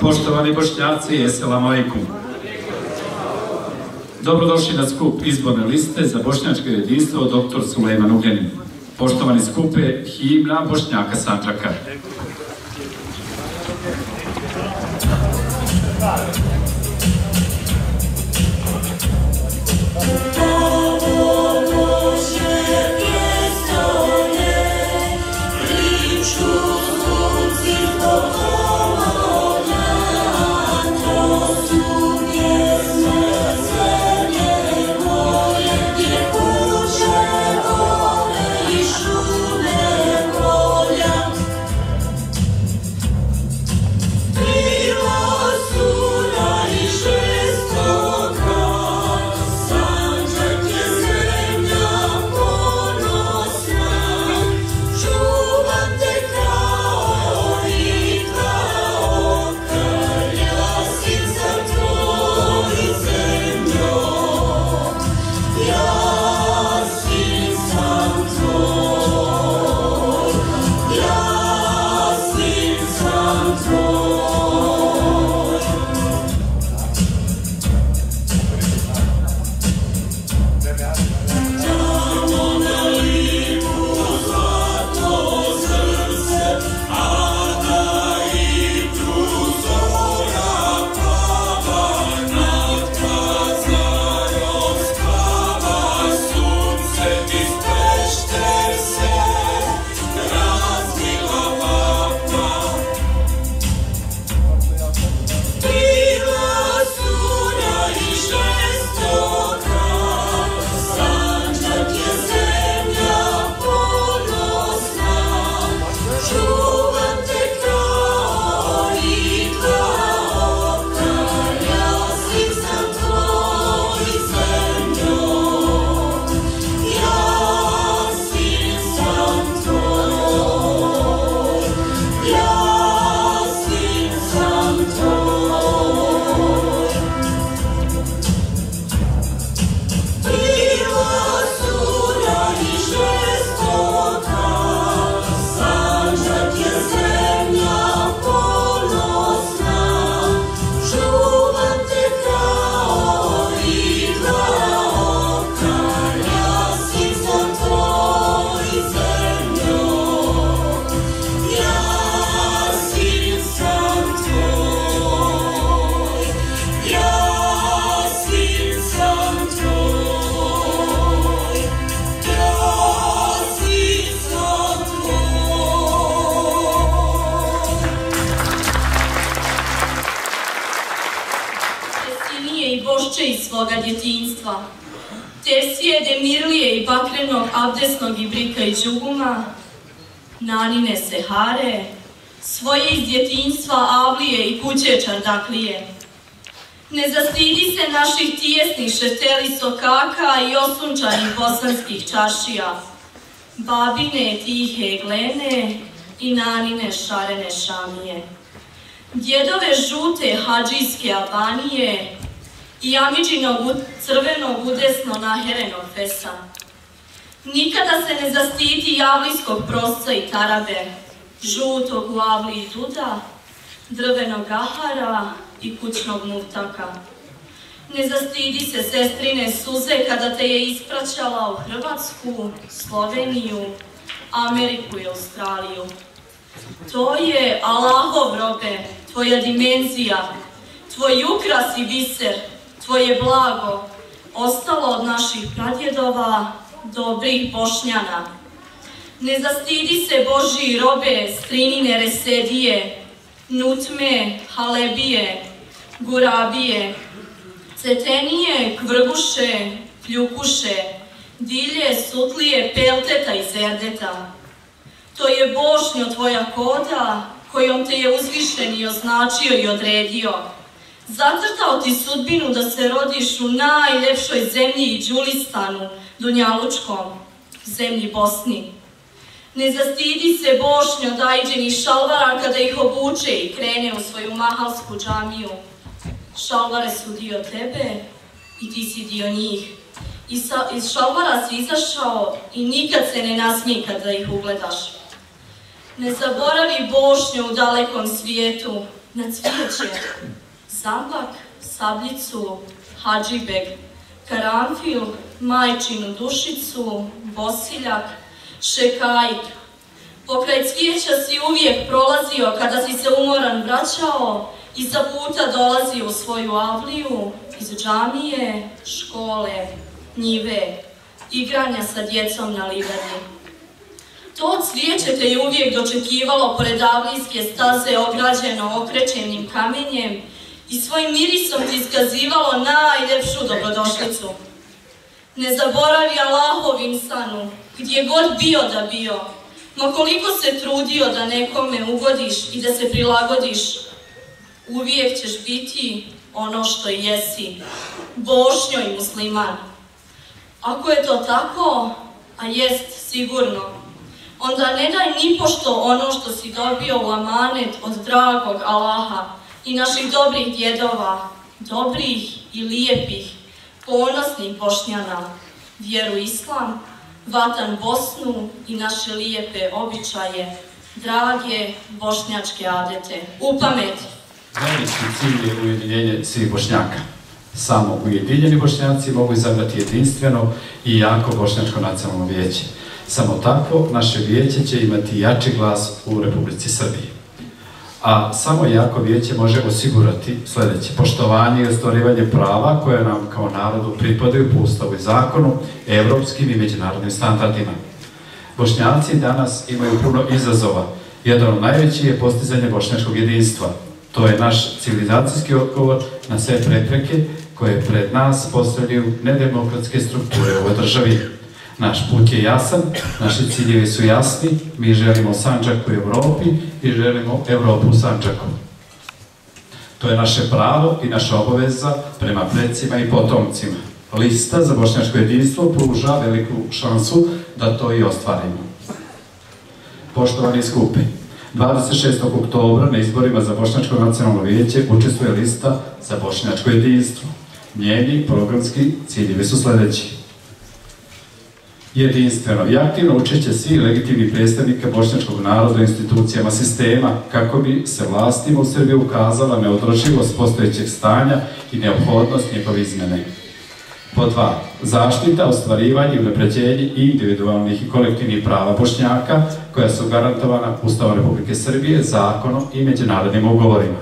Poštovani bošnjaci, eselamu alaikum. Dobrodošli na skup izborne liste za bošnjačko jedinstvo dr. Sulejman Ugljenin. Poštovani skupe, himna Bošnjaka Sanđaka. Svoga abdesnog i brika i džuguma, nanine sehare, svoje iz djetinstva avlije i kuće čardaklije. Ne zastidi se naših tijesnih šeteli sokaka i osunčanih bosanskih čašija, babine tihe glene i nanine šarene šamije. Djedove žute hađijske abanije i Amidžinog crvenog udesno naherenog fesa. Nikada se ne zastiti javlijskog prosca i tarabe, žutog u avli i duda, drvenog ahara i kućnog mutaka. Ne zastidi se sestrine suze kada te je ispraćala u Hrvatsku, Sloveniju, Ameriku i Australiju. To je Allahov robe, tvoja dimenzija, tvoj ukras i biser, tvoje blago ostalo od naših pradjedova, dobrih bošnjana. Ne zastidi se Boži robe, strinine resedije, nutme, halebije, gurabije, cetenije, kvrguše, pljukuše, dilje, sutlije, pelteta i zerdeta. To je Bošnjo tvoja koda, kojom te je uzvišen označio i odredio. Zacrtao ti sudbinu da se rodiš u najljepšoj zemlji i Đulistanu, Dunjalučkom, zemlji Bosni. Ne zastidi se Bošnjo dajđenih šalvara kada ih obuče i krene u svoju mahalsku džamiju. Šalvare su dio tebe, i ti si dio njih. I iz šalvara si izašao i nikad se ne nasmij kada ih ugledaš. Ne zaboravi Bošnju u dalekom svijetu, na cvijeće, zambak, sabljicu, hadžibeg, karanfil, majčinu dušicu, bosiljak, šekajk. Pokraj cvijeća si uvijek prolazio kada si se umoran vraćao i za puta dolazio u svoju avliju iz džamije, škole, njive, igranja sa djecom na livadi. To cvijeće te je uvijek dočekivalo pored avlijske staze ograđeno okrećenim kamenjem i svojim mirisom ti iskazivalo najljepšu dobrodošlicu. Ne zaboravi Allahov insanu, gdje god bio da bio, ma koliko se trudio da nekome ugodiš i da se prilagodiš, uvijek ćeš biti ono što jesi, bošnjo i musliman. Ako je to tako, a jest sigurno, onda ne daj ni pošto ono što si dobio u amanet od dragog Allaha i naših dobrih djedova, dobrih i lijepih, ponosnih bošnjana, vjeru islam, vatan Bosnu i naše lijepe običaje, drage bošnjačke adete. U pamet! Najveći cilj je ujedinjenje svih bošnjaka. Samo ujedinjeni bošnjaci mogu izabrati jedinstveno i jako bošnjačko nacionalno vijeće. Samo tako naše vijeće će imati jači glas u Republici Srbiji. A samo jako vijeće može osigurati sljedeće poštovanje i ostvarivanje prava koje nam kao narodu pripadaju po ustavu i zakonu, evropskim i međunarodnim standardima. Bošnjaci danas imaju puno izazova. Jedan od najvećih je postizanje bošnjačkog jedinstva. To je naš civilizacijski odgovor na sve prepreke koje pred nas postavljaju nedemokratske strukture u ovoj državi. Naš put je jasan, naši ciljevi su jasni, mi želimo Sanđak u Europi i želimo Europu u Sanđaku. To je naše pravo i naša obaveza prema predsima i potomcima. Lista za bošnjačko jedinstvo pruža veliku šansu da to i ostvarimo. Poštovani skupi, 26. oktobra na izborima za Bošnjačko nacionalno vijeće učestvuje lista za Bošnjačko jedinstvo. Njeni programski ciljevi su sljedeći. Jedinstveno i aktivno učeće svih legitimnih predstavnika bošnjačkog naroda u institucijama sistema kako bi se vlastima u Srbiji ukazala neodrživost postojećeg stanja i neophodnost njegove izmjene. Po dva, zaštita, ostvarivanje i unapređenje individualnih i kolektivnih prava bošnjaka koja su garantovana Ustavom Republike Srbije, zakonom i međunarodnim ugovorima.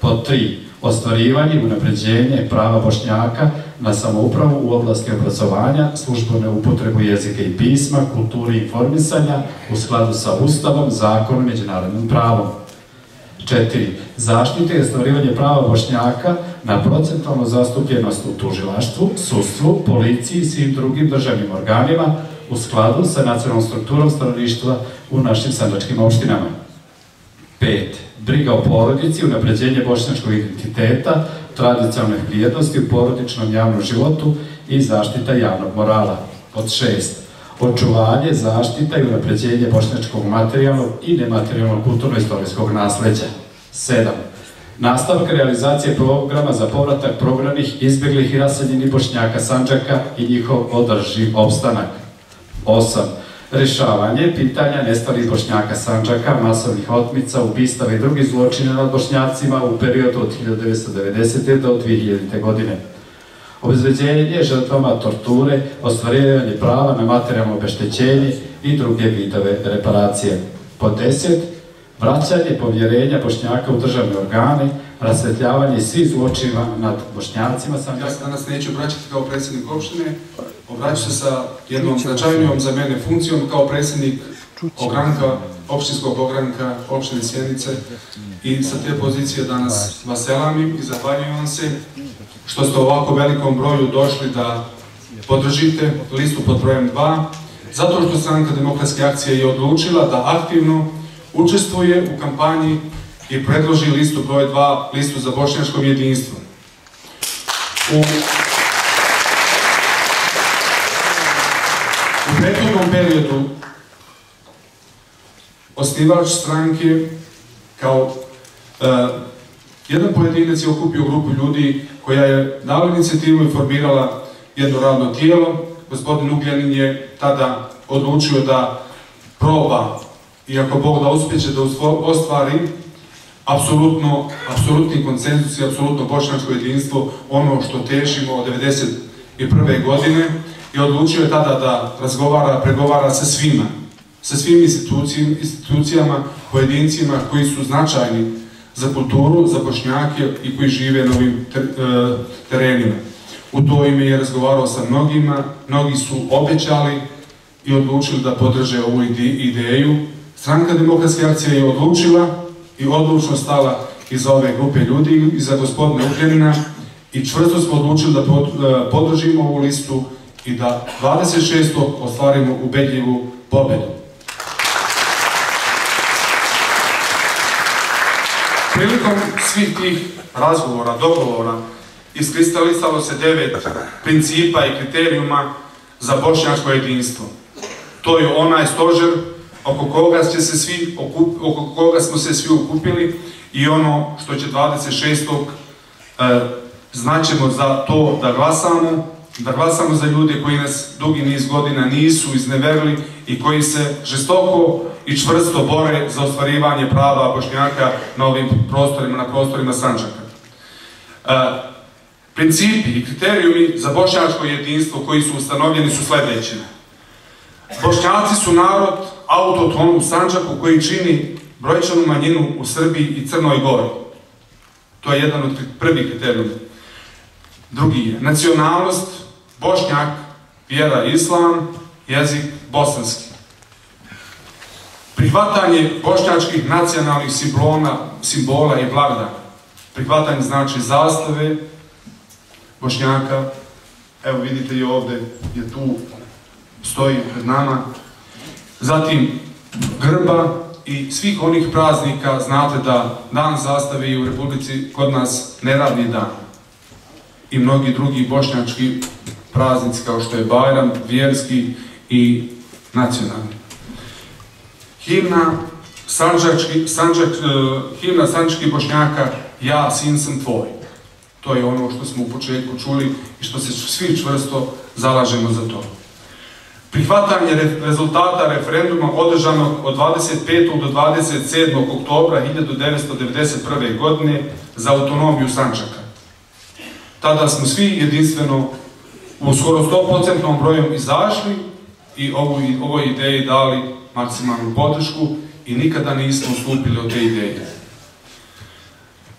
Po tri, ostvarivanje i unapređenje prava bošnjaka na samoupravu u oblasti obrazovanja, službene upotrebu jezika i pisma, kulturi i informisanja u skladu sa Ustavom, zakonom i međunarodnim pravom. Četiri, zaštite i ostvarivanje prava bošnjaka na procentualnu zastupljenost u tužilaštvu, sudstvu, policiji i svim drugim državnim organima u skladu sa nacionalnom strukturom stanovništva u našim sandačkim opštinama. Pet, briga o porodici, unapređenje bošnjačkog identiteta, tradicionalnih vrijednosti u porodičnom javnom životu i zaštita javnog morala. Od šest, očuvanje, zaštita i unapređenje bošnjačkog materijalnog i nematerijalnog kulturno-istorijskog nasljeđa. Sedam, nastavak realizacije programa za povratak prognanih, izbjeglih i raseljenih bošnjaka Sanđaka i njihov održiv opstanak. Osam, rješavanje pitanja nestalih bošnjaka Sanđaka, masovnih otmica, ubistava i drugih zločina nad bošnjacima u periodu od 1990. do 2000. godine. Obezveđenje žrtvama torture, ostvarivanje prava na materijalno obeštećenje i druge vidove reparacije. Po deset, vraćanje povjerenja bošnjaka u državne organe, rasvetljavanje svih zločina nad bošnjacima. Ja se danas neću obraćati kao predsjednik opštine, obraću se sa jednom značajnijom za mene funkcijom kao predsjednik ogranka, opštinskog ogranka opštine Sjenice i sa te pozicije danas vas selamim i zahvaljujem vam se što ste u ovako velikom broju došli da podržite listu pod brojem 2, zato što stranka demokratske akcije je odlučila da aktivno učestvuje u kampanji i predloži listu broj 2, listu za bošnjačko jedinstvo. U U periodu osnivač stranke kao e, Jedan pojedinac je okupio grupu ljudi koja je dala inicijativu i formirala jedno radno tijelo. Gospodin Ugljanin je tada odlučio da proba, iako Bog da uspjeće da ostvari apsolutno, apsolutni konsenzus i apsolutno bošnjačko jedinstvo, ono što težimo od 1991. godine i odlučio je tada da razgovara, pregovara sa svima, sa svim institucijama, pojedincima koji su značajni za kulturu, za bošnjake i koji žive na ovim e, terenima. U to ime je razgovarao sa mnogima, mnogi su obećali i odlučili da podrže ovu ideju. Stranka demokratske akcije je odlučila i odlučno stala iza ove grupe ljudi, iza gospodina Ukljenina i čvrsto smo odlučili da e, podržimo ovu listu i da 26. ostvarimo ubedljivu pobedu. Prilikom svih tih razgovora, dogovora, iskristalisalo se devet principa i kriterijuma za bošnjačko jedinstvo. To je onaj stožer oko koga, će se svi, oko koga smo se svi okupili i ono što će 26. E, značimo za to da glasamo, da glasamo za ljude koji nas dugi niz godina nisu izneverili i koji se žestoko i čvrsto bore za ostvarivanje prava bošnjaka na ovim prostorima, na prostorima Sanđaka. E, principi i kriterijumi za bošnjačko jedinstvo koji su ustanovljeni su sljedeći. Bošnjaci su narod autoton u Sanđaku koji čini brojčanu manjinu u Srbiji i Crnoj Gori. To je jedan od prvih kriterijuma. Drugi je nacionalnost, bošnjak, vjera islam, jezik bosanski. Prihvatanje bošnjačkih nacionalnih simbola, simbola i blagdana. Prihvatanje znači zastave bošnjaka. Evo vidite i ovdje je tu stoji pred nama. Zatim grba i svih onih praznika, znate da dan zastave u Republici kod nas neradni dan. I mnogi drugi bošnjački praznici kao što je Bajram, vjerski i nacionalni. Himna Sanđački, Sanđak, e, himna Sanđačkih bošnjaka Ja, sin sam tvoj. To je ono što smo u početku čuli i što se svi čvrsto zalažemo za to. Prihvatanje rezultata referenduma održanog od 25. do 27. oktobra 1991. godine za autonomiju Sančaka. Tada smo svi jedinstveno u skoro 100% brojem izašli i ovoj ideji dali maksimalnu podršku i nikada nismo ustupili od te ideje.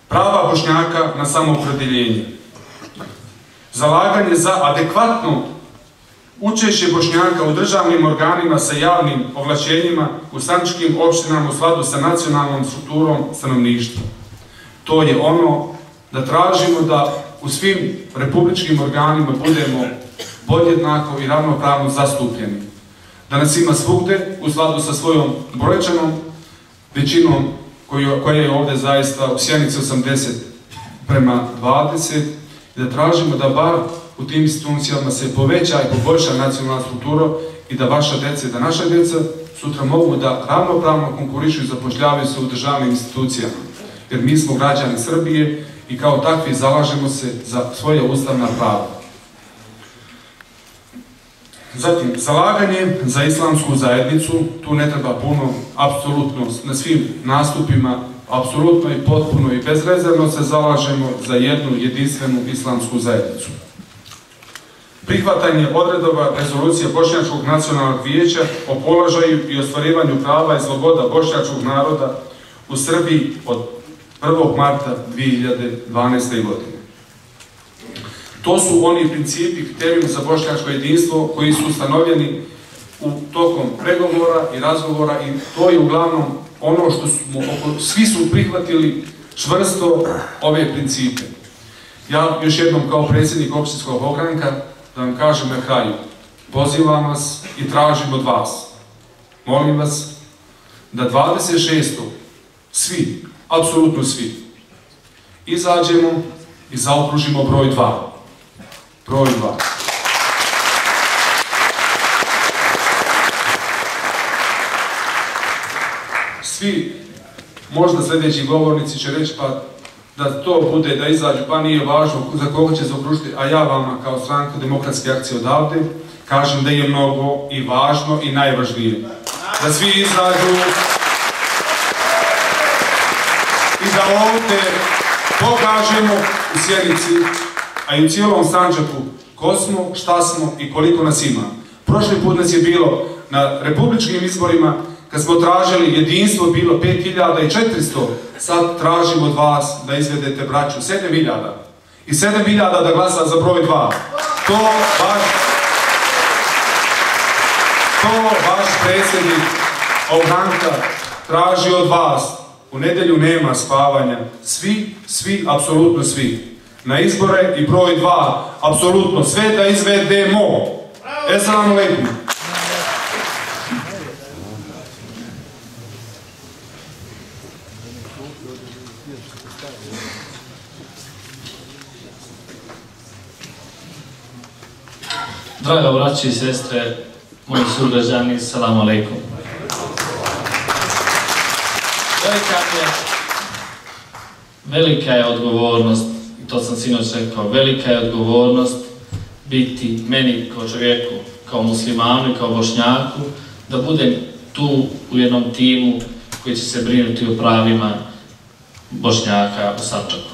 Prava Bošnjaka na samopredeljenje. Zalaganje za adekvatno učešće Bošnjaka u državnim organima sa javnim ovlašćenjima u sančkim opštinama u sladu sa nacionalnom strukturom stanovništva. To je ono da tražimo da u svim republičkim organima budemo podjednako i ravnopravno zastupljeni. Da nas ima svugde u sladu sa svojom brojčanom većinom koja je ovdje zaista u sjenici 80 prema 20 i da tražimo da bar u tim institucijama se poveća i poboljša nacionalna struktura i da vaša djeca i da naša djeca sutra mogu da ravnopravno konkurišu i zapošljavaju se u državnim institucijama. Jer mi smo građani Srbije i kao takvi zalažemo se za svoje ustavna prava. Zatim, zalaganje za islamsku zajednicu, tu ne treba puno, apsolutno na svim nastupima, apsolutno i potpuno i bezrezervno se zalažemo za jednu jedinstvenu islamsku zajednicu prihvatanje odredova rezolucije Bošnjačkog nacionalnog vijeća o položaju i ostvarivanju prava i sloboda bošnjačkog naroda u Srbiji od 1. marta 2012. godine. To su oni principi kriterijum za bošnjačko jedinstvo koji su ustanovljeni u tokom pregovora i razgovora i to je uglavnom ono što smo, svi su prihvatili čvrsto ove principe. Ja još jednom kao predsjednik općinskog ogranka da vam kažem na kraju, pozivam vas i tražim od vas, molim vas, da 26. svi, apsolutno svi, izađemo i zaokružimo broj 2. Broj 2. Svi, možda sljedeći govornici će reći pa da to bude, da izađu, pa nije važno za koga će se okružiti, a ja vama kao stranka demokratske akcije odavde kažem da je mnogo i važno i najvažnije. Da svi izađu i da ovdje pokažemo u Sjenici, a i u cijelom Sanđaku ko smo, šta smo i koliko nas ima. Prošli put nas je bilo na republičkim izborima kad smo tražili jedinstvo bilo 5400, sad tražimo od vas da izvedete braću 7000 i 7000 da glasa za broj 2. To vaš, to vaš predsjednik Ogranka traži od vas. U nedjelju nema spavanja. Svi, svi, apsolutno svi. Na izbore i broj 2, apsolutno sve da izvedemo. Esalamu alaikum. Draga braći i sestre, moji sugrađani, salam alaikum. Velika je, velika je odgovornost, i to sam sinoć rekao, velika je odgovornost biti meni kao čovjeku, kao muslimanu i kao bošnjaku, da budem tu u jednom timu koji će se brinuti o pravima bošnjaka u Sančaku.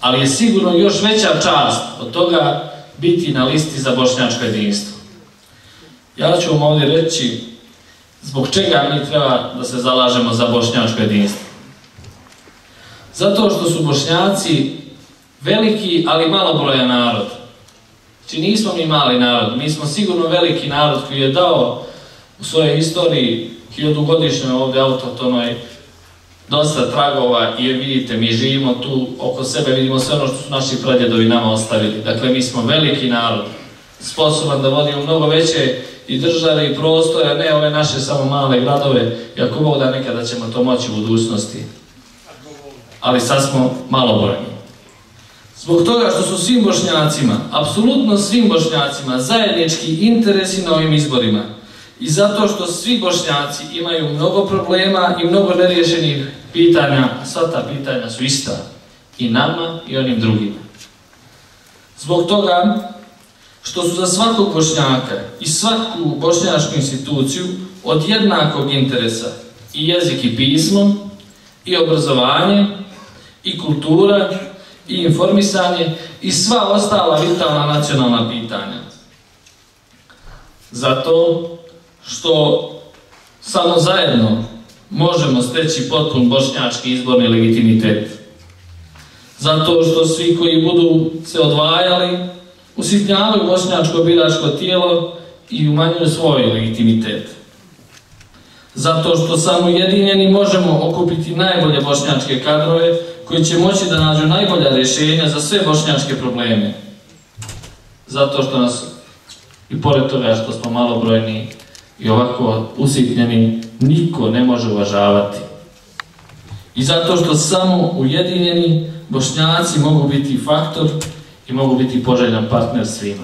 Ali je sigurno još veća čast od toga biti na listi za bošnjačko jedinstvo. Ja ću vam ovdje reći zbog čega mi treba da se zalažemo za bošnjačko jedinstvo. Zato što su bošnjaci veliki, ali malobrojan narod. Znači nismo mi mali narod, mi smo sigurno veliki narod koji je dao u svojoj istoriji hiljadugodišnjoj ovdje autohtonoj dosta tragova i vidite, mi živimo tu oko sebe, vidimo sve ono što su naši pradjedovi nama ostavili. Dakle, mi smo veliki narod, sposoban da vodimo mnogo veće i države i prostore, ne ove naše samo male gradove, i ako Bog da nekada ćemo to moći u budućnosti. Ali sad smo malobrojni. Zbog toga što su svim bošnjacima, apsolutno svim bošnjacima, zajednički interesi na ovim izborima, i zato što svi bošnjaci imaju mnogo problema i mnogo neriješenih pitanja, sva ta pitanja su ista i nama i onim drugima. Zbog toga što su za svakog bošnjaka i svaku bošnjačku instituciju od jednakog interesa i jezik i pismo, i obrazovanje, i kultura, i informisanje, i sva ostala vitalna nacionalna pitanja. Zato što samo zajedno možemo steći potpun bošnjački izborni legitimitet. Zato što svi koji budu se odvajali, usitnjavaju bošnjačko biračko tijelo i umanjuju svoj legitimitet. Zato što samo jedinjeni možemo okupiti najbolje bošnjačke kadrove koji će moći da nađu najbolja rješenja za sve bošnjačke probleme. Zato što nas, i pored toga što smo malobrojni, i ovako usitnjeni niko ne može uvažavati. I zato što samo ujedinjeni bošnjaci mogu biti faktor i mogu biti poželjan partner svima.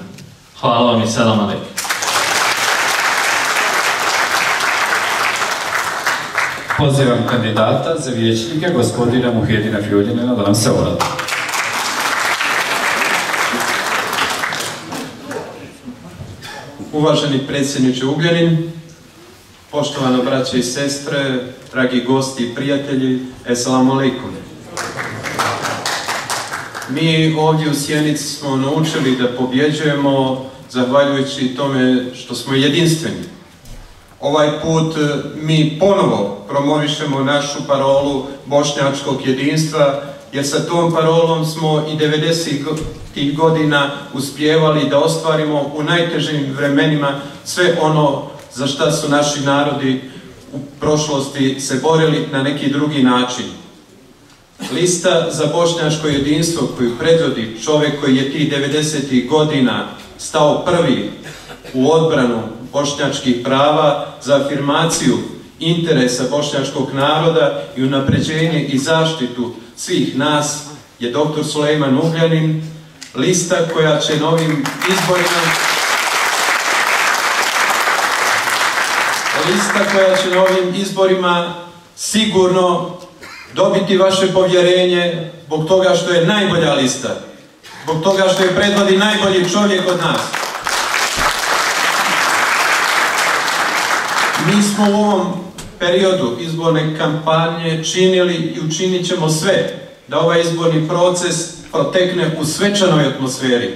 Hvala vam i salam alaikum. Pozivam kandidata za vijećnika, gospodina Muhedina Fjuljina, da nam se obrati. Uvaženi predsjedniče Ugljanin, poštovano braće i sestre, dragi gosti i prijatelji, esalamu alaikum. Mi ovdje u Sjenici smo naučili da pobjeđujemo zahvaljujući tome što smo jedinstveni. Ovaj put mi ponovo promovišemo našu parolu bošnjačkog jedinstva jer sa tom parolom smo i 90. godina uspjevali da ostvarimo u najtežim vremenima sve ono za šta su naši narodi u prošlosti se borili na neki drugi način. Lista za bošnjačko jedinstvo koju predvodi čovjek koji je tih 90. godina stao prvi u odbranu bošnjačkih prava za afirmaciju interesa bošnjačkog naroda i unapređenje i zaštitu svih nas je dr. Sulejman Ugljanin, lista koja će novim izborima lista koja će novim izborima sigurno dobiti vaše povjerenje zbog toga što je najbolja lista, zbog toga što je predvodi najbolji čovjek od nas. Mi smo u ovom periodu izborne kampanje činili i učinit ćemo sve da ovaj izborni proces protekne u svečanoj atmosferi,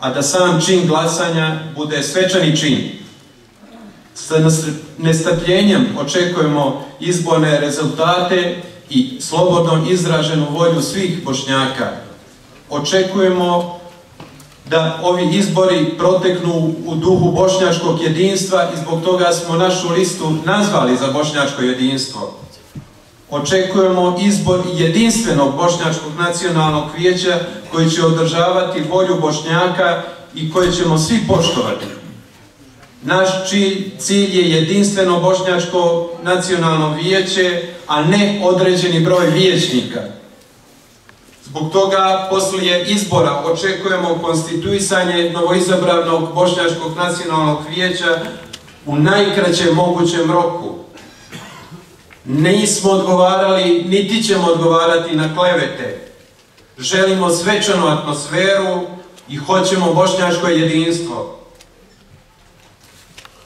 a da sam čin glasanja bude svečani čin. Sa nestrpljenjem očekujemo izborne rezultate i slobodno izraženu volju svih bošnjaka. Očekujemo da ovi izbori proteknu u duhu bošnjačkog jedinstva i zbog toga smo našu listu nazvali za bošnjačko jedinstvo. Očekujemo izbor jedinstvenog bošnjačkog nacionalnog vijeća koji će održavati volju bošnjaka i koje ćemo svi poštovati. Naš cilj je jedinstveno bošnjačko nacionalno vijeće, a ne određeni broj vijećnika. Zbog toga poslije izbora očekujemo konstituisanje novoizabranog Bošnjačkog nacionalnog vijeća u najkraćem mogućem roku. Nismo odgovarali, niti ćemo odgovarati na klevete. Želimo svečanu atmosferu i hoćemo bošnjačko jedinstvo.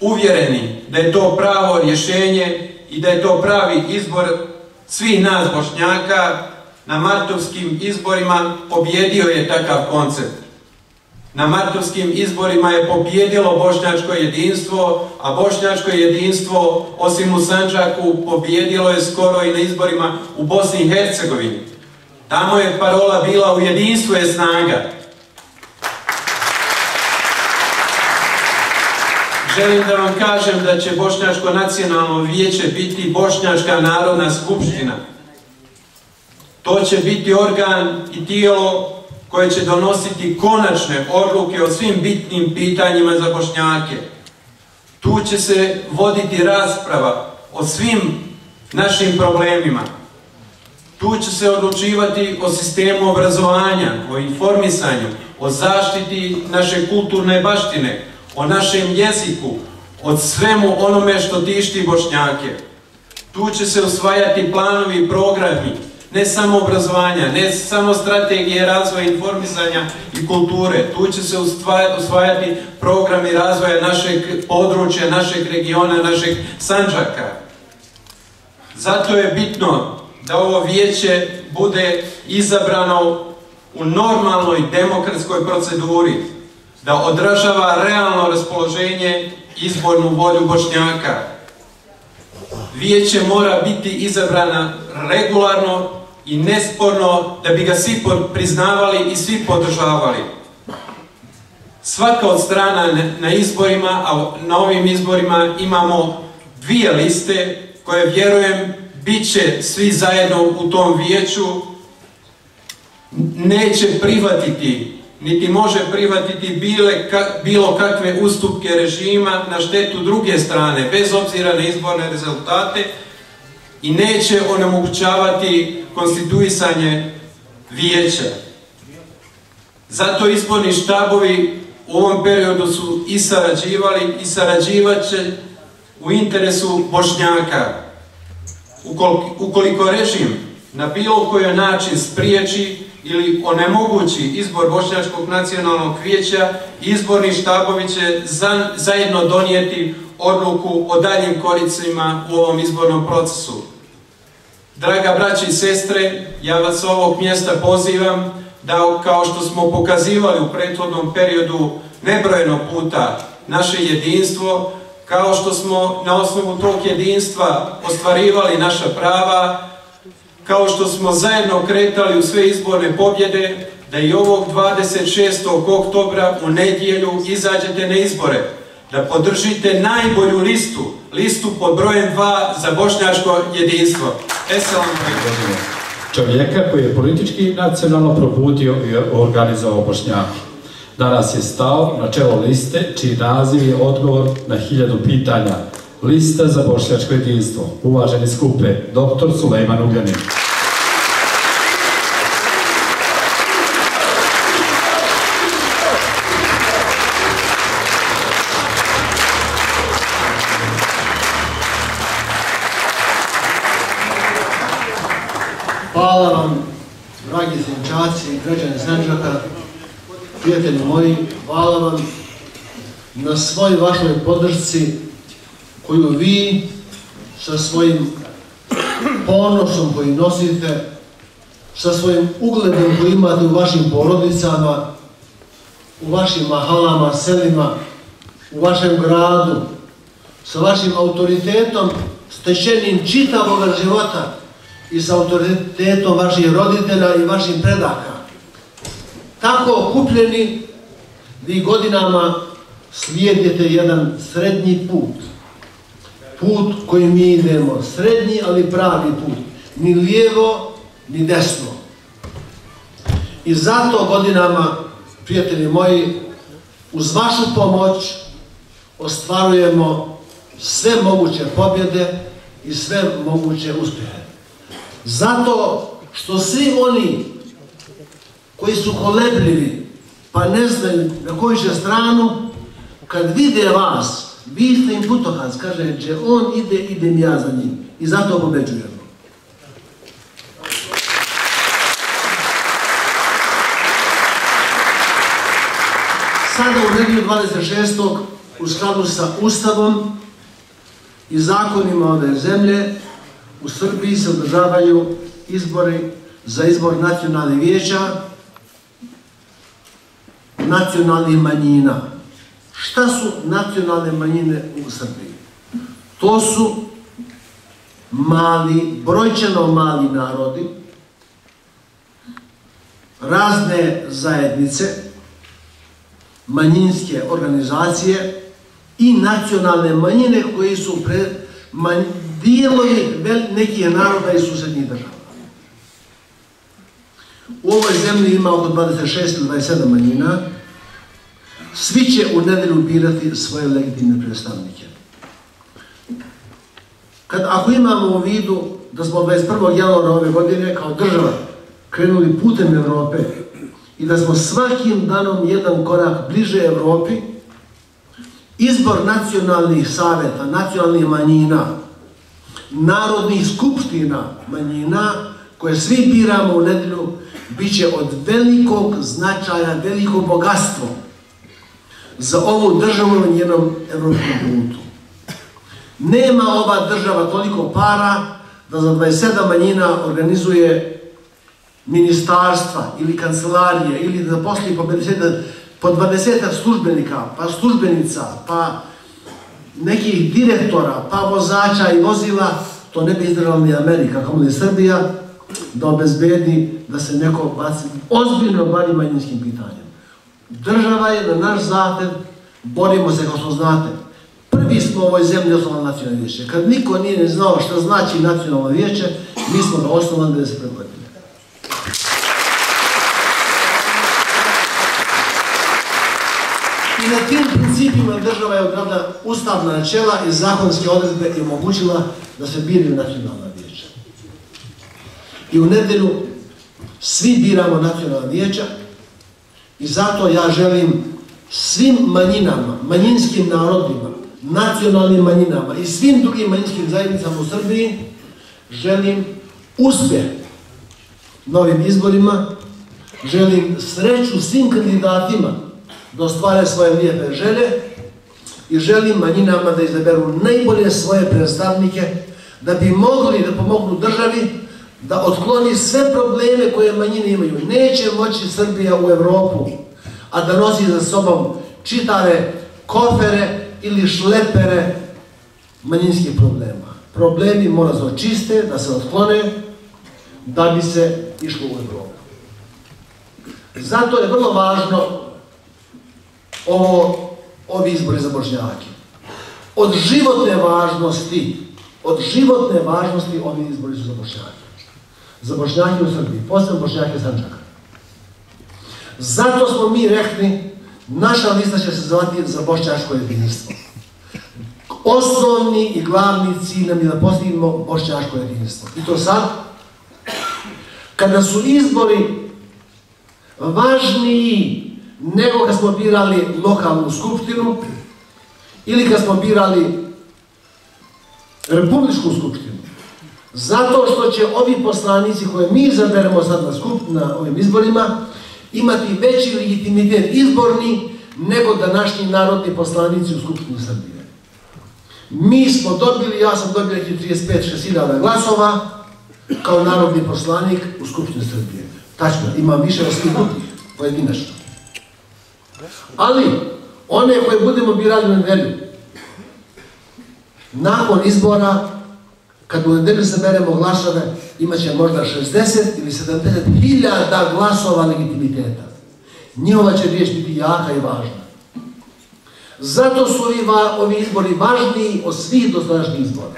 Uvjereni da je to pravo rješenje i da je to pravi izbor svih nas bošnjaka, na martovskim izborima pobjedio je takav koncept. Na martovskim izborima je pobjedilo bošnjačko jedinstvo, a bošnjačko jedinstvo, osim u Sanđaku, pobjedilo je skoro i na izborima u Bosni i Hercegovini. Tamo je parola bila u jedinstvu je snaga. Želim da vam kažem da će Bošnjačko nacionalno vijeće biti Bošnjačka narodna skupština. To će biti organ i tijelo koje će donositi konačne odluke o svim bitnim pitanjima za bošnjake. Tu će se voditi rasprava o svim našim problemima. Tu će se odlučivati o sistemu obrazovanja, o informisanju, o zaštiti naše kulturne baštine, o našem jeziku, o svemu onome što tišti bošnjake. Tu će se usvajati planovi i programi ne samo obrazovanja, ne samo strategije razvoja informisanja i kulture. Tu će se usvajati programi razvoja našeg područja, našeg regiona, našeg sanđaka. Zato je bitno da ovo vijeće bude izabrano u normalnoj demokratskoj proceduri, da odražava realno raspoloženje izbornu volju Bošnjaka. Vijeće mora biti izabrana regularno i nesporno da bi ga svi priznavali i svi podržavali. Svaka od strana na izborima, a na ovim izborima imamo dvije liste koje vjerujem bit će svi zajedno u tom vijeću, neće prihvatiti niti može prihvatiti bilo kakve ustupke režima na štetu druge strane, bez obzira na izborne rezultate, i neće onemogućavati konstituisanje vijeća. Zato izborni štabovi u ovom periodu su i sarađivali i sarađivat će u interesu Bošnjaka. Ukoliko režim na bilo koji način spriječi ili onemogući izbor Bošnjačkog nacionalnog vijeća, izborni štabovi će zajedno donijeti odluku o daljim koricima u ovom izbornom procesu. Draga braći i sestre, ja vas ovog mjesta pozivam da kao što smo pokazivali u prethodnom periodu nebrojeno puta naše jedinstvo, kao što smo na osnovu tog jedinstva ostvarivali naša prava, kao što smo zajedno kretali u sve izborne pobjede, da i ovog 26. oktobra u nedjelju izađete na izbore da podržite najbolju listu, listu pod brojem 2 za bošnjačko jedinstvo. Eselam Čovjeka koji je politički i nacionalno probudio i organizovao Bošnjaki. Danas je stao na čelo liste, čiji naziv je odgovor na hiljadu pitanja. Lista za bošnjačko jedinstvo. Uvaženi skupe, dr. Sulejman Ugljanin. Građani Sanđaka, prijatelji moji, hvala vam na svoj vašoj podršci koju vi sa svojim ponosom koji nosite, sa svojim ugledom koji imate u vašim porodicama, u vašim mahalama, selima, u vašem gradu, sa vašim autoritetom stečenim čitavog života i sa autoritetom vaših roditelja i vaših predaka. Tako okupljeni, vi godinama slijedite jedan srednji put. Put koji mi idemo, srednji ali pravi put. Ni lijevo, ni desno. I zato godinama, prijatelji moji, uz vašu pomoć ostvarujemo sve moguće pobjede i sve moguće uspjehe. Zato što svi oni koji su kolebljivi, pa ne znaju na koju će stranu, kad vide vas, vi ste im putokaz, kaže, že on ide, idem ja za njim. I zato pobeđujemo. Sada u nedjelju 26. u skladu sa Ustavom i zakonima ove zemlje u Srbiji se održavaju izbori za izbor nacionalnih vijeća nacionalnih manjina. Šta su nacionalne manjine u Srbiji? To su mali, brojčano mali narodi, razne zajednice, manjinske organizacije i nacionalne manjine koji su dijelovi nekih naroda i susednjih država. U ovoj zemlji ima oko 26 ili 27 manjina. Svi će u nedelju birati svoje legitimne predstavnike. Kad, ako imamo u vidu da smo 21. januara ove godine kao država krenuli putem Evrope i da smo svakim danom jedan korak bliže Evropi, izbor nacionalnih savjeta, nacionalnih manjina, narodnih skupština manjina, koje svi biramo u nedelju, bit će od velikog značaja, veliko bogatstvo za ovu državu na njenom evropskom putu. Nema ova država toliko para da za 27 manjina organizuje ministarstva ili kancelarije ili da zaposli po 50, po 20 službenika, pa službenica, pa nekih direktora, pa vozača i vozila, to ne bi izdržala ni Amerika, kao ni Srbija, da obezbedi da se neko baci, ozbiljno bavi manjinskim pitanjem. Država je na naš zahtev, borimo se kao što znate. Prvi smo u ovoj zemlji osnovali nacionalno vijeće. Kad niko nije ne znao što znači nacionalno vijeće, mi smo ga osnovali 91. godine. I na tim principima država je odgradila ustavna načela i zakonske odredbe i omogućila da se biraju nacionalna vijeća. I u nedelju svi biramo nacionalna vijeća i zato ja želim svim manjinama, manjinskim narodima, nacionalnim manjinama i svim drugim manjinskim zajednicama u Srbiji želim uspjeh novim izborima, želim sreću svim kandidatima da ostvare svoje lijepe želje i želim manjinama da izaberu najbolje svoje predstavnike da bi mogli da pomognu državi da otkloni sve probleme koje manjine imaju. Neće moći Srbija u Evropu, a da nosi za sobom čitave kofere ili šlepere manjinskih problema. Problemi mora se očiste, da se otklone, da bi se išlo u Evropu. Zato je vrlo važno ovo, ovi izbori za Bošnjake. Od životne važnosti, od životne važnosti ovi izbori su za Bošnjake. Za Bošnjake u Srbiji, posebno Bošnjake Sančaka. Zato smo mi rekli, naša lista će se zvati za bošnjačko jedinstvo. Osnovni i glavni cilj nam je da postignemo bošnjačko jedinstvo. I to sad, kada su izbori važniji nego kad smo birali lokalnu skupštinu ili kad smo birali republičku skupštinu. Zato što će ovi poslanici koje mi izaberemo sad na, skup, na ovim izborima imati veći legitimitet izborni nego današnji narodni poslanici u Skupštini Srbije. Mi smo dobili, ja sam dobio neki 35-6 glasova kao narodni poslanik u Skupštini Srbije. Tačno, imam više od svih drugih, pojedinačno. Ali, one koje budemo birali u nedelju, nakon izbora, kad u nedelju saberemo glasove, imat će možda 60 ili 70 hiljada glasova legitimiteta. Njihova će riječ biti jaka i važna. Zato su ovi, izbori važniji od svih dosadašnjih izbora.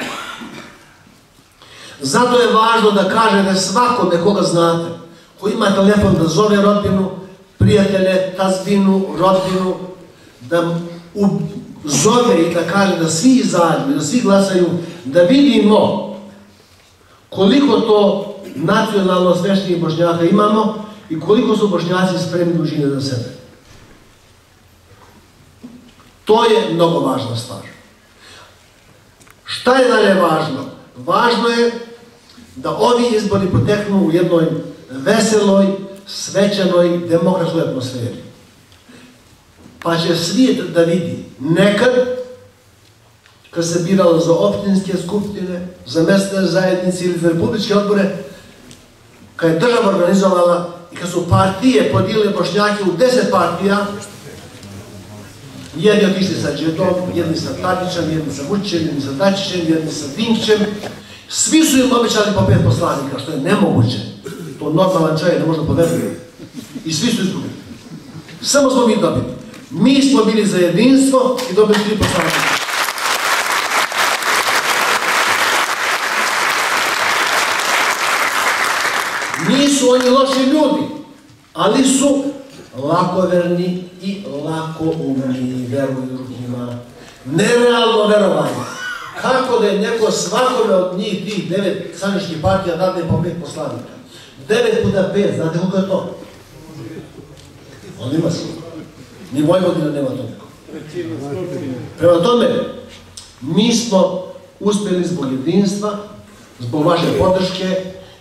Zato je važno da kažete svakome koga znate, ko ima telefon da zove rodbinu, prijatelje, tazbinu, rodbinu, da zove i da kaže da svi izađu, da svi glasaju, da vidimo koliko to nacionalno sveštenih bošnjaka imamo i koliko su bošnjaci spremni dužine za sebe. To je mnogo važna stvar. Šta je dalje važno? Važno je da ovi izbori poteknu u jednoj veseloj, svećanoj, demokratskoj atmosferi. Pa će svijet da vidi nekad, kad se biralo za općinske skupštine, za mestne zajednice ili za republičke odbore, kad je država organizovala i kad su partije podijelile bošnjake u deset partija, jedni otišli sa Đedom, jedni sa Tadićem, jedni sa Vučićem, jedni sa Dačićem, jedni sa Dinkićem, svi su im obećali po pet poslanika, što je nemoguće. To normalan čovjek ne može poveriti. I svi su izgubili. Samo smo mi dobili. Mi smo bili za jedinstvo i dobili tri poslanika. Nisu oni loši ljudi, ali su lakoverni i lako umni, veruju drugima. Nerealno verovanje. Kako da je neko svakome od njih, tih devet saničkih partija, dadne po pet poslanika? Devet puta pet, znate koliko je to? On ima. Ni Vojvodina nema toliko. Prema tome, mi smo uspjeli zbog jedinstva, zbog vaše podrške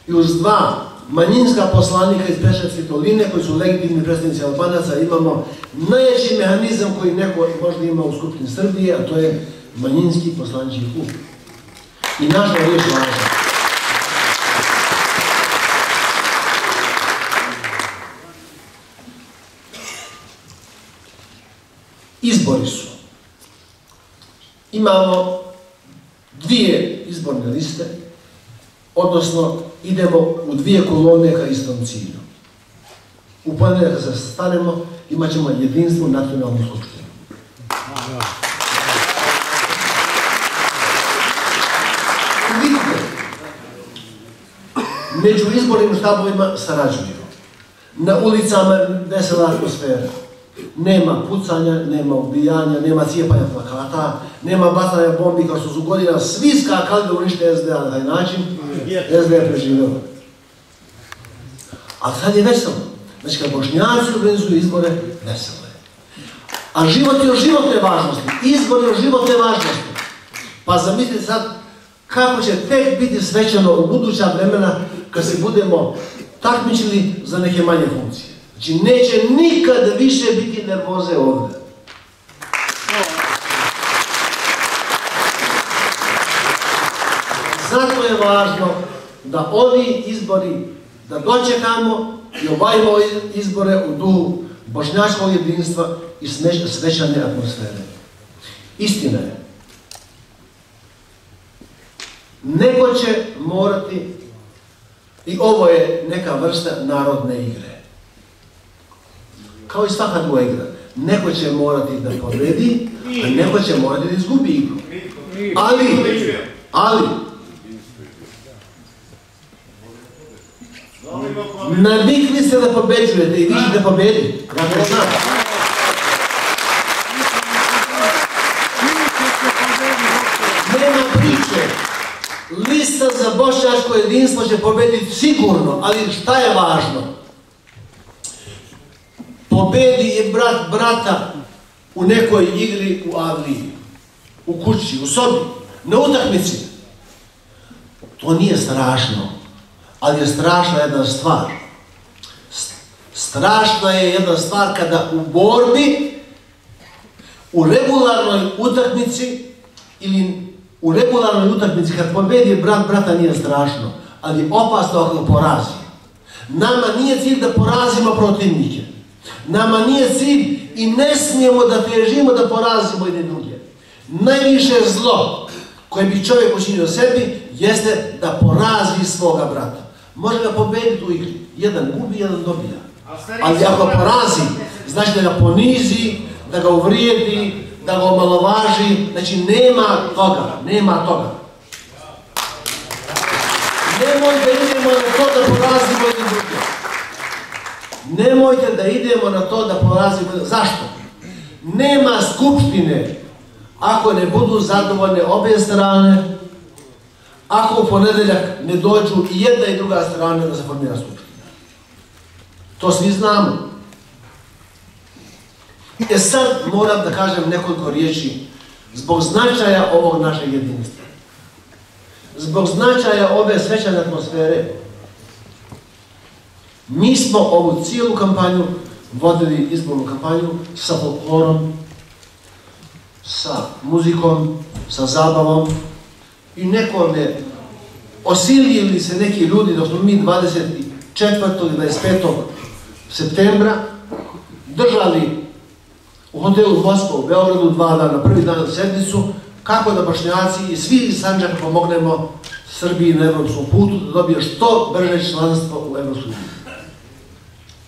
i uz dva manjinska poslanika iz Preševske doline koji su legitimni predstavnici Albanaca imamo najveći mehanizam koji neko možda ima u Skupštini Srbije, a to je manjinski poslanički klub. I naša riječ važna. Izbori su. Imamo dvije izborne liste, odnosno idemo u dvije kolone ka istom cilju. U ponedjeljak se stanemo, imat ćemo jedinstvo nacionalnu skupštinu. Vidite, među izbornim štabovima sarađujemo. Na ulicama vesela atmosfera. Nema pucanja, nema ubijanja, nema cijepanja plakata, nema bacanja bombi kao što su godina svi skakali da unište SDA na taj način. SDA je preživio. A sad je veselo. Znači kad bošnjaci organizuju izbore, veselo je. A život je o životne važnosti. Izbor je o životne važnosti. Pa zamislite sad kako će tek biti svećano u buduća vremena kad se budemo takmičili za neke manje funkcije. Znači neće nikad nervoze ovdje. Zato je važno da ovi izbori, da dočekamo i obavimo izbore u duhu bošnjačkog jedinstva i svećane atmosfere. Istina je. Neko će morati, i ovo je neka vrsta narodne igre, kao i svaka druga igra. Neko će morati da pobedi, a neko će morati da izgubi igru. Ali, ali, navikli ste da pobeđujete i vi ćete pobediti. Dakle, znam. Lista za bošnjačko jedinstvo će pobediti sigurno, ali šta je važno? Pobedi je brat brata u nekoj igri u Avliji, u kući, u sobi, na utakmici. To nije strašno, ali je strašna jedna stvar. Strašna je jedna stvar kada u borbi, u regularnoj utakmici ili u regularnoj utakmici kad pobedi brat brata nije strašno, ali opasno ako porazi. Nama nije cilj da porazimo protivnike. Nama nije cilj i ne smijemo da težimo da porazimo jedne druge. Najviše zlo koje bi čovjek učinio sebi jeste da porazi svoga brata. Može ga pobediti u igri. Jedan gubi, jedan dobija. Ali ako porazi, znači da ga ponizi, da ga uvrijedi, da ga omalovaži, znači nema toga, nema toga. Nemojte da idemo na to da porazimo jedne druge. Nemojte da idemo na to da porazimo. Zašto? Nema skupštine ako ne budu zadovoljne obje strane, ako u ponedeljak ne dođu i jedna i druga strana da se formira skupština. To svi znamo. E sad moram da kažem nekoliko riječi zbog značaja ovog našeg jedinstva. Zbog značaja ove svećane atmosfere. Mi smo ovu cijelu kampanju vodili izbornu kampanju sa folklorom, sa muzikom, sa zabavom i nekome osilijeli se neki ljudi dok smo mi 24. ili 25. septembra držali u hotelu Moskva u Beogradu dva dana, prvi dan sednicu, kako da Bošnjaci i svi iz Sanđaka pomognemo Srbiji na evropskom putu da dobije što brže članstvo u Evropsku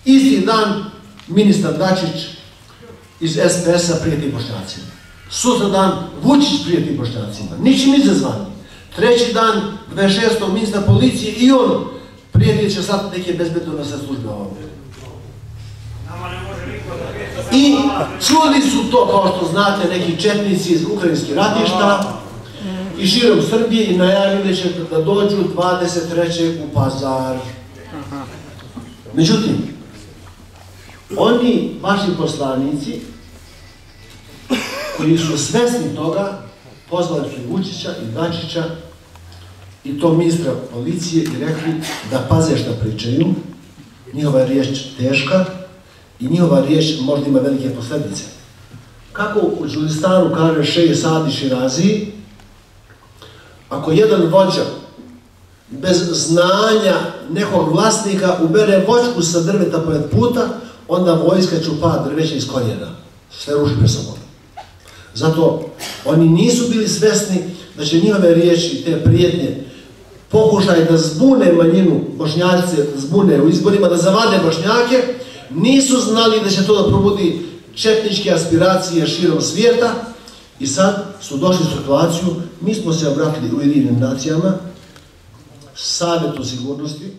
Isti dan ministar Dačić iz SPS-a prijeti Bošnjacima. Sutra dan Vučić prijeti Bošnjacima, ničim izazvani. Treći dan, 26. ministar policije i on prijeti će sad neke bezbednostne službe ovdje. I čuli su to, kao što znate, neki četnici iz ukrajinskih ratišta i širom Srbije i najavili će da dođu 23. u pazar. Međutim, oni, vaši poslanici, koji su svesni toga, pozvali su Vučića i Dačića i to ministra policije i rekli da paze šta pričaju, njihova je riječ teška i njihova riječ možda ima velike posljedice. Kako u Đulistanu kaže Šeji Sadi Širazi, ako jedan vođa bez znanja nekog vlasnika ubere voćku sa drveta pored puta, onda vojska čupa drveće iz koljena. Sve ruši pre sobom. Zato oni nisu bili svesni da će njihove riječi, te prijetnje, pokušaj da zbune manjinu bošnjacice, zbune u izborima, da zavade bošnjake, nisu znali da će to da probudi četničke aspiracije širom svijeta i sad su došli u situaciju, mi smo se obratili u jedinim nacijama, Savjetu sigurnosti,